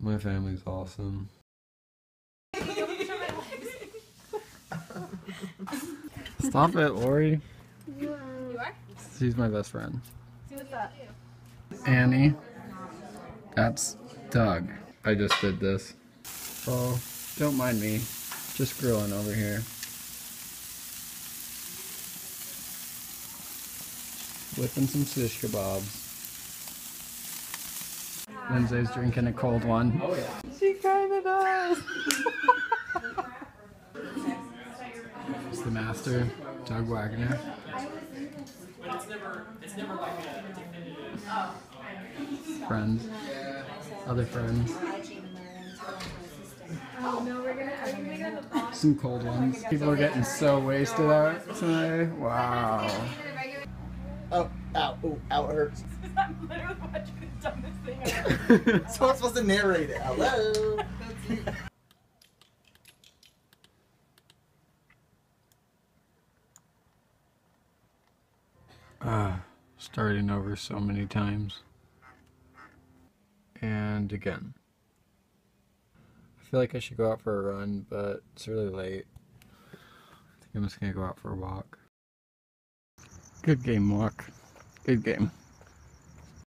My family's awesome. Stop it, Lori. You are? She's my best friend. See what's up. Annie. That's Doug. I just did this. Oh, don't mind me. Just grilling over here. Whipping some shish kebabs. Lindsay's drinking a cold one. Oh yeah. She kinda does. it's the master, Doug Wagner. Friends. Other friends. Some cold ones. People are getting so wasted out tonight. Wow. Oh, ow, ooh, ow, it hurts. so I'm supposed to narrate it. Hello. Uh, starting over so many times. And again. I feel like I should go out for a run, but it's really late. I think I'm just gonna go out for a walk. Good game, walk. Good game.